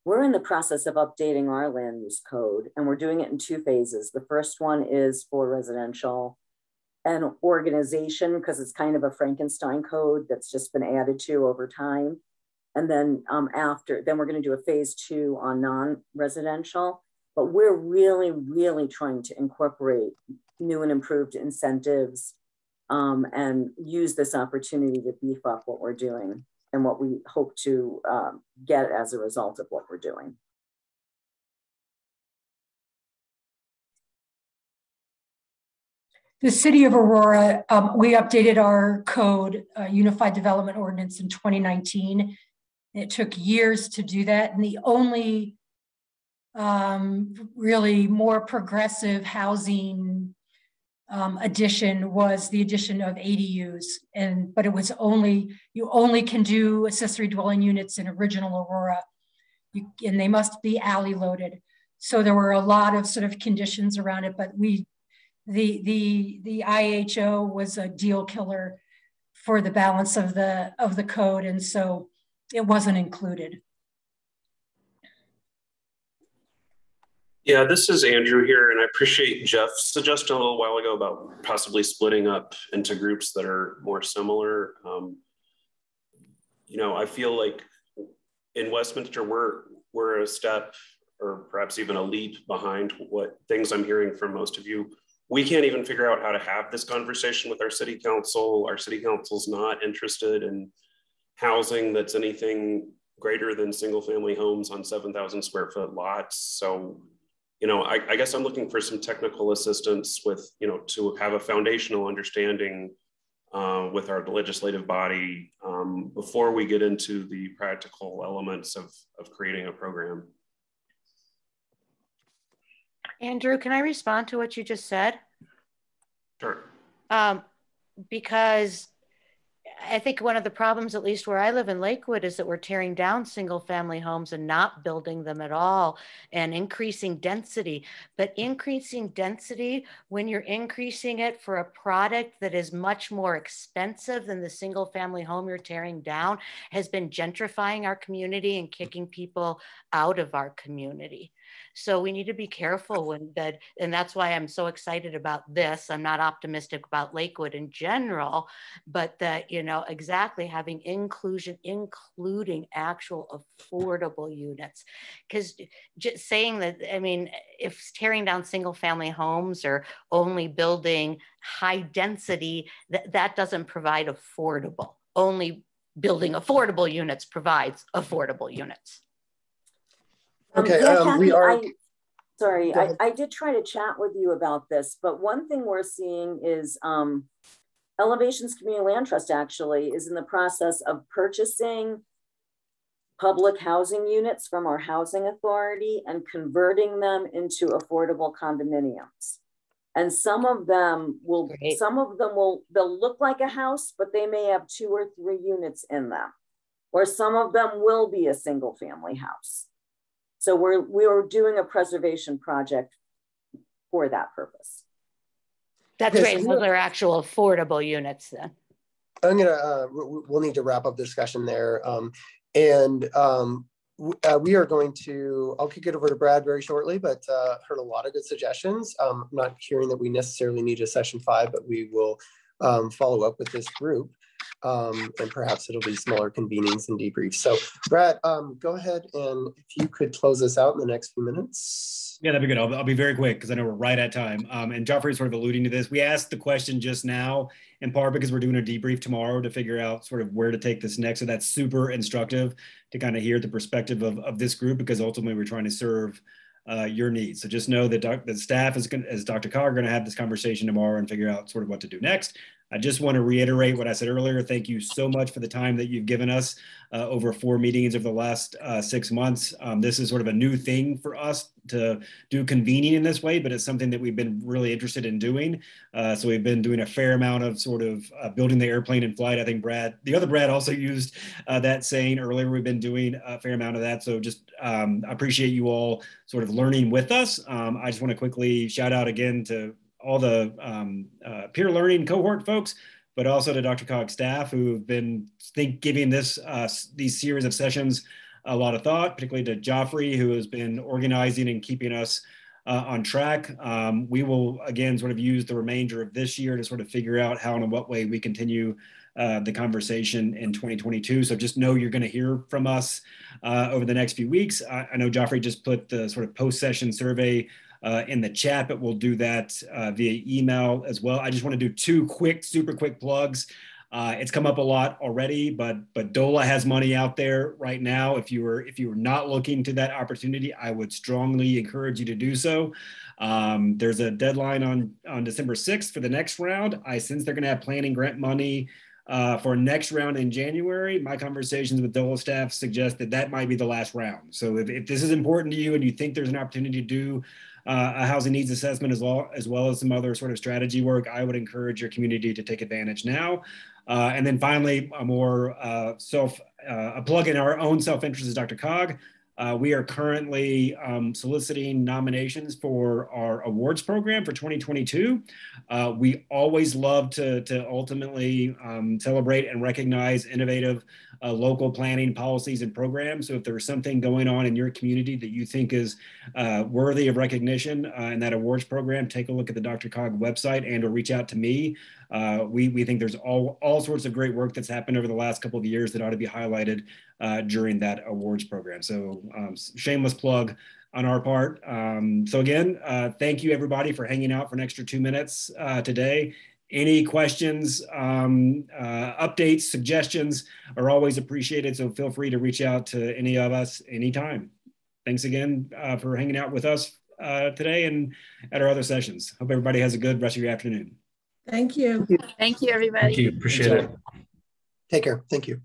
We're in the process of updating our land use code and we're doing it in two phases. The first one is for residential and organization because it's kind of a Frankenstein code that's just been added to over time. And then um, after, then we're going to do a phase two on non-residential. But we're really, really trying to incorporate new and improved incentives um, and use this opportunity to beef up what we're doing and what we hope to um, get as a result of what we're doing. the city of Aurora, um, we updated our code, uh, Unified Development Ordinance in 2019. It took years to do that. And the only um, really more progressive housing um, addition was the addition of ADUs. And, but it was only, you only can do accessory dwelling units in original Aurora you, and they must be alley loaded. So there were a lot of sort of conditions around it, but we the the the IHO was a deal killer for the balance of the of the code, and so it wasn't included. Yeah, this is Andrew here, and I appreciate Jeff's suggestion a little while ago about possibly splitting up into groups that are more similar. Um, you know, I feel like in Westminster, we're we're a step or perhaps even a leap behind what things I'm hearing from most of you we can't even figure out how to have this conversation with our city council. Our city council's not interested in housing that's anything greater than single family homes on 7,000 square foot lots. So, you know, I, I, guess I'm looking for some technical assistance with, you know, to have a foundational understanding uh, with our legislative body um, before we get into the practical elements of, of creating a program. Andrew, can I respond to what you just said? Sure. Um, because I think one of the problems, at least where I live in Lakewood, is that we're tearing down single family homes and not building them at all and increasing density. But increasing density, when you're increasing it for a product that is much more expensive than the single family home you're tearing down, has been gentrifying our community and kicking people out of our community. So we need to be careful when that, and that's why I'm so excited about this. I'm not optimistic about Lakewood in general, but that, you know, exactly having inclusion, including actual affordable units. Because just saying that, I mean, if tearing down single family homes or only building high density, that, that doesn't provide affordable. Only building affordable units provides affordable units. Um, okay, yeah, um, Kathy, we are. I, sorry, I, I did try to chat with you about this, but one thing we're seeing is um, Elevations Community Land Trust actually is in the process of purchasing public housing units from our housing authority and converting them into affordable condominiums. And some of them will, Great. some of them will, they'll look like a house, but they may have two or three units in them. Or some of them will be a single family house. So we're, we're doing a preservation project for that purpose. That's yes, great. Those are actual affordable units then. I'm gonna, uh, we'll need to wrap up the discussion there. Um, and um, uh, we are going to, I'll kick it over to Brad very shortly, but uh, heard a lot of good suggestions. Um, I'm not hearing that we necessarily need a session five, but we will um, follow up with this group um, and perhaps it'll be smaller convenings and debriefs. So Brad, um, go ahead and if you could close us out in the next few minutes. Yeah, that'd be good. I'll, I'll be very quick because I know we're right at time. Um, and Joffrey's sort of alluding to this. We asked the question just now in part because we're doing a debrief tomorrow to figure out sort of where to take this next. So that's super instructive to kind of hear the perspective of, of this group because ultimately we're trying to serve uh, your needs. So just know that doc, the staff is going as DRCOG are going to have this conversation tomorrow and figure out sort of what to do next. I just want to reiterate what I said earlier. Thank you so much for the time that you've given us uh, over four meetings over the last uh, six months. Um, this is sort of a new thing for us to do convening in this way, but it's something that we've been really interested in doing. Uh, so we've been doing a fair amount of sort of uh, building the airplane in flight. I think Brad, the other Brad also used uh, that saying earlier. We've been doing a fair amount of that. So just um, appreciate you all sort of learning with us. Um, I just want to quickly shout out again to all the um, uh, peer learning cohort folks, but also to DRCOG's staff who have been think giving this uh, these series of sessions a lot of thought, particularly to Joffrey who has been organizing and keeping us uh, on track. Um, we will again sort of use the remainder of this year to sort of figure out how and in what way we continue uh, the conversation in 2022. So just know you're going to hear from us uh, over the next few weeks. I, I, know Joffrey just put the sort of post-session survey uh, in the chat, but we'll do that uh, via email as well. I just want to do two quick, super quick plugs. Uh, it's come up a lot already, but but DOLA has money out there right now. If you were if you were not looking to that opportunity, I would strongly encourage you to do so. Um, there's a deadline on on December 6th for the next round. I sense they're going to have planning grant money uh, for next round in January. My conversations with DOLA staff suggest that that might be the last round. So if, if this is important to you and you think there's an opportunity to do uh, a housing needs assessment as well, as well as some other sort of strategy work, I would encourage your community to take advantage now. Uh, and then finally, a more uh, self, uh, a plug in our own self-interest is DRCOG. Uh, we are currently um, soliciting nominations for our awards program for 2022. Uh, we always love to, to ultimately um, celebrate and recognize innovative uh, local planning policies and programs. So if there's something going on in your community that you think is uh, worthy of recognition uh, in that awards program, take a look at the DRCOG website and or reach out to me. Uh, we, we think there's all, all sorts of great work that's happened over the last couple of years that ought to be highlighted uh, during that awards program. So um, shameless plug on our part. Um, so again, uh, thank you everybody for hanging out for an extra two minutes uh, today. Any questions, um, uh, updates, suggestions are always appreciated. So feel free to reach out to any of us anytime. Thanks again uh, for hanging out with us today and at our other sessions. Hope everybody has a good rest of your afternoon. Thank you. Thank you, everybody. Thank you. Appreciate it. Take care. Thank you.